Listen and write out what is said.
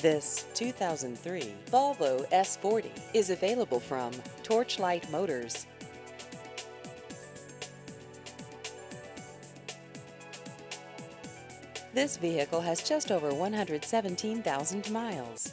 This 2003 Volvo S40 is available from Torchlight Motors. This vehicle has just over 117,000 miles.